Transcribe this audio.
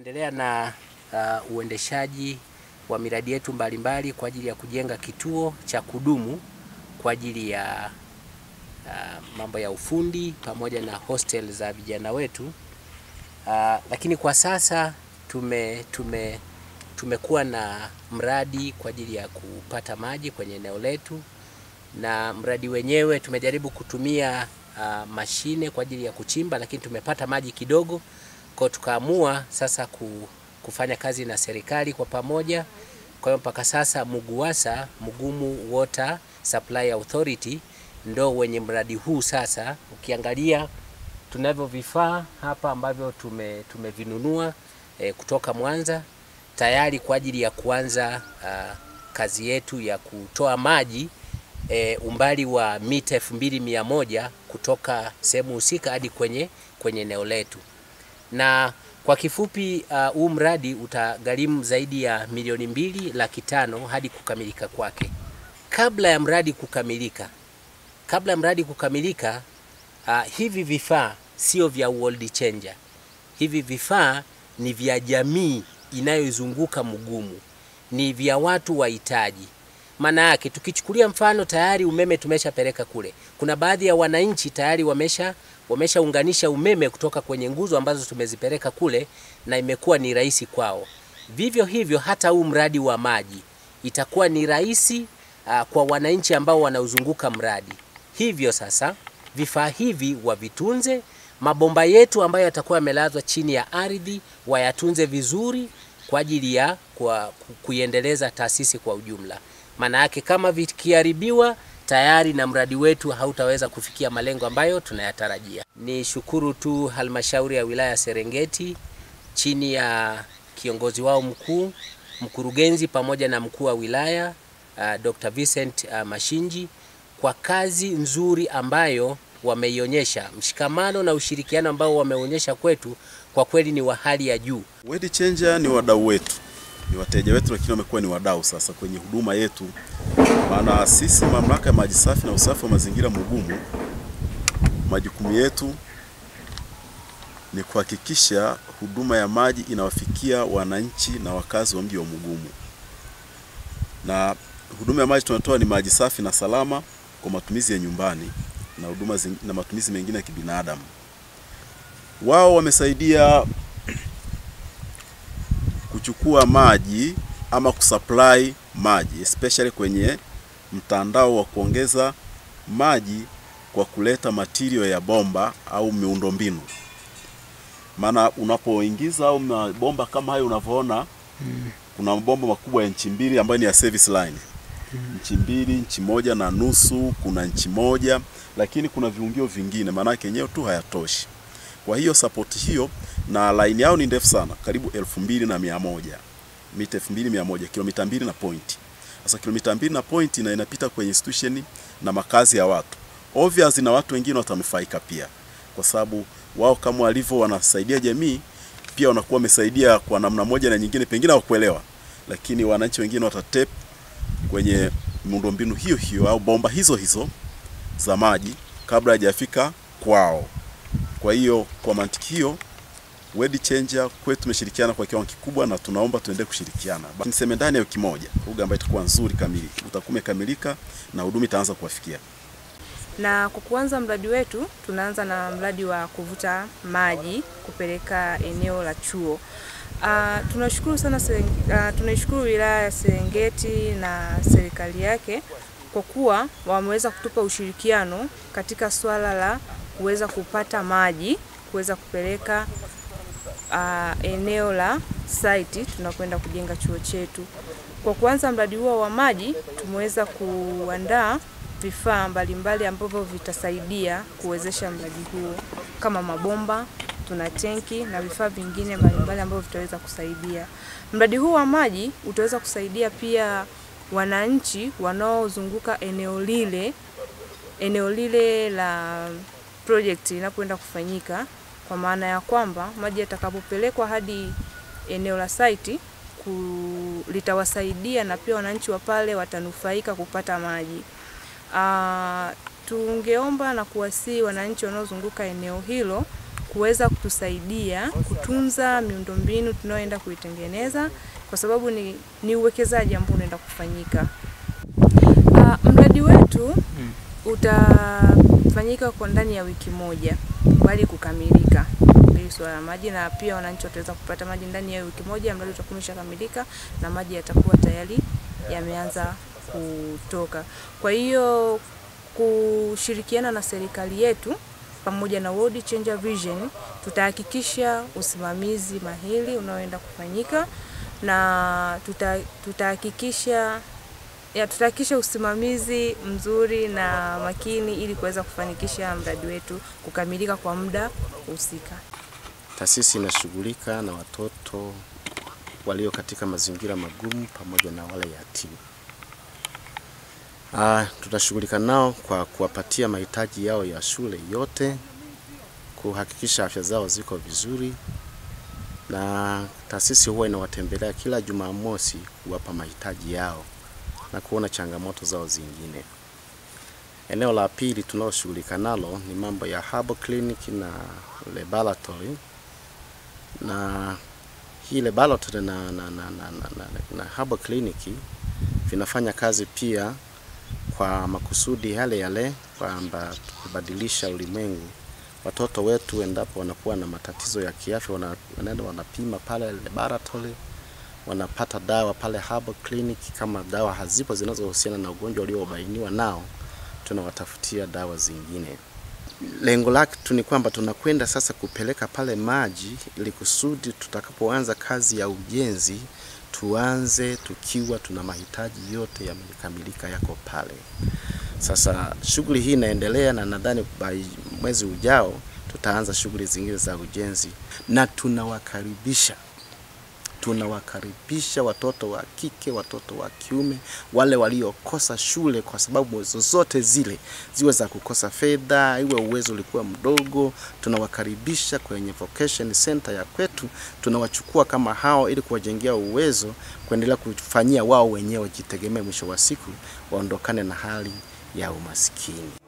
Tunaendelea na uh, uendeshaji wa miradi yetu mbalimbali kwa ajili ya kujenga kituo cha kudumu kwa ajili ya uh, mambo ya ufundi pamoja na hostel za vijana wetu. Uh, lakini kwa sasa tume tume tumekuwa na mradi kwa ajili ya kupata maji kwenye eneo letu, na mradi wenyewe tumejaribu kutumia uh, mashine kwa ajili ya kuchimba, lakini tumepata maji kidogo, kwa tukaamua sasa kufanya kazi na serikali kwa pamoja. Kwa hiyo mpaka sasa MUGUWASA, Mugumu Water Supply Authority, ndo wenye mradi huu. Sasa ukiangalia tunavyo vifaa hapa ambavyo tume tumevinunua e, kutoka Mwanza tayari kwa ajili ya kuanza uh, kazi yetu ya kutoa maji e, umbali wa mita elfu mbili mia moja kutoka sehemu husika hadi kwenye kwenye eneo letu. Na kwa kifupi huu uh, mradi utagharimu zaidi ya milioni mbili laki tano hadi kukamilika kwake. Kabla ya mradi kukamilika, kabla ya mradi kukamilika uh, hivi vifaa sio vya world changer. Hivi vifaa ni vya jamii inayozunguka Mugumu, ni vya watu wahitaji. Maana yake tukichukulia mfano, tayari umeme tumeshapeleka kule. Kuna baadhi ya wananchi tayari wamesha wameshaunganisha umeme kutoka kwenye nguzo ambazo tumezipeleka kule, na imekuwa ni rahisi kwao. Vivyo hivyo hata huu mradi wa maji itakuwa ni rahisi uh, kwa wananchi ambao wanauzunguka mradi. Hivyo sasa vifaa hivi wavitunze, mabomba yetu ambayo yatakuwa yamelazwa chini ya ardhi wayatunze vizuri kwa ajili ya kwa kuiendeleza taasisi kwa ujumla. Maana yake kama vikiharibiwa tayari na mradi wetu hautaweza kufikia malengo ambayo tunayatarajia. Ni shukuru tu halmashauri ya wilaya Serengeti chini ya kiongozi wao mkuu, mkurugenzi pamoja na mkuu wa wilaya uh, Dr. Vincent uh, Mashinji kwa kazi nzuri ambayo wameionyesha, mshikamano na ushirikiano ambao wameonyesha kwetu, kwa kweli ni wa hali ya juu. World Changer ni wadau wetu, ni wateja wetu, lakini wamekuwa ni wadau sasa kwenye huduma yetu, maana sisi mamlaka ya maji safi na usafi wa mazingira Mugumu, majukumu yetu ni kuhakikisha huduma ya maji inawafikia wananchi na wakazi wa mji wa Mugumu, na huduma ya maji tunatoa ni maji safi na salama kwa matumizi ya nyumbani na huduma na matumizi mengine ya kibinadamu. Wao wamesaidia kuchukua maji ama kusupply maji especially kwenye mtandao wa kuongeza maji kwa kuleta material ya bomba au miundombinu. Maana unapoingiza au mabomba kama hayo unavyoona, mm. kuna mabomba makubwa ya nchi mbili ambayo ni ya service line mm. nchi mbili, nchi moja na nusu, kuna nchi moja, lakini kuna viungio vingine, maanake yenyewe tu hayatoshi. Kwa hiyo support hiyo na line yao ni ndefu sana, karibu elfu mbili na mia moja mita elfu mbili mia moja kilomita mbili na point. Sasa kilomita mbili na point na inapita kwenye institution na makazi ya watu obvious, na watu wengine watanufaika pia, kwa sababu wao kama walivyo wanasaidia jamii, pia wanakuwa wamesaidia kwa namna moja na nyingine, pengine hawakuelewa, lakini wananchi wengine watatep kwenye miundombinu hiyo hiyo au bomba hizo hizo za maji kabla hajafika kwao. Kwa hiyo kwa mantiki hiyo World Changer kwetu tumeshirikiana kwa kiwango kikubwa na tunaomba tuendelee kushirikiana. Niseme ndani ya wiki moja lugha ambayo itakuwa nzuri kamili, utakuwa umekamilika na huduma itaanza kuwafikia. Na kwa kuanza mradi wetu, tunaanza na mradi wa kuvuta maji kupeleka eneo la chuo. Uh, tunashukuru sana uh, tunaishukuru wilaya ya Serengeti na serikali yake kwa kuwa wameweza kutupa ushirikiano katika swala la kuweza kupata maji kuweza kupeleka uh, eneo la site tunakwenda kujenga chuo chetu. Kwa kuanza mradi huo wa maji, tumeweza kuandaa vifaa mbalimbali ambavyo vitasaidia kuwezesha mradi huo kama mabomba, tuna tenki na vifaa vingine mbalimbali ambavyo vitaweza kusaidia. Mradi huu wa maji utaweza kusaidia pia wananchi wanaozunguka eneo lile eneo lile la project inapoenda kufanyika, kwa maana ya kwamba maji yatakapopelekwa hadi eneo la saiti ku, litawasaidia na pia wananchi wa pale watanufaika kupata maji. Uh, tungeomba na kuwasihi wananchi wanaozunguka eneo hilo kuweza kutusaidia kutunza miundombinu tunayoenda kuitengeneza kwa sababu ni, ni uwekezaji ambao unaenda kufanyika. Uh, mradi wetu utafanyika kwa ndani ya wiki moja bali kukamilika ili swala la maji, na pia wananchi wataweza kupata maji ndani ya wiki moja. Mradi utakuwa umeshakamilika na maji yatakuwa tayari yameanza kutoka. Kwa hiyo kushirikiana na serikali yetu pamoja na World Changer Vision tutahakikisha usimamizi mahili unaoenda kufanyika na tuta, tutahakikisha ya tutahakikisha usimamizi mzuri na makini ili kuweza kufanikisha mradi wetu kukamilika kwa muda husika. Taasisi inashughulika na watoto walio katika mazingira magumu pamoja na wale yatima. Ah, tutashughulika nao kwa kuwapatia mahitaji yao ya shule yote, kuhakikisha afya zao ziko vizuri, na taasisi huwa inawatembelea kila Jumamosi kuwapa mahitaji yao na kuona changamoto zao zingine. Eneo la pili tunaloshughulika nalo ni mambo ya herbal clinic na laboratory, na hii laboratory na, na, na, na, na, na, na herbal clinic vinafanya kazi pia kwa makusudi yale yale, kwamba kubadilisha ulimwengu. Watoto wetu endapo wanakuwa na matatizo ya kiafya, wanaenda wanapima pale laboratory, wanapata dawa pale herbal clinic. Kama dawa hazipo zinazohusiana na ugonjwa uliobainiwa nao, tunawatafutia dawa zingine. Lengo lake tu ni kwamba tunakwenda sasa kupeleka pale maji ili kusudi tutakapoanza kazi ya ujenzi tuanze tukiwa tuna mahitaji yote yamekamilika yako pale. Sasa shughuli hii inaendelea na nadhani mwezi ujao tutaanza shughuli zingine za ujenzi, na tunawakaribisha tunawakaribisha watoto wa kike, watoto wa kiume, wale waliokosa shule kwa sababu zozote zile, ziwe za kukosa fedha, iwe uwezo ulikuwa mdogo, tunawakaribisha kwenye vocation center ya kwetu. Tunawachukua kama hao ili kuwajengea uwezo, kuendelea kufanyia wao wenyewe wajitegemee, mwisho wa siku waondokane na hali ya umaskini.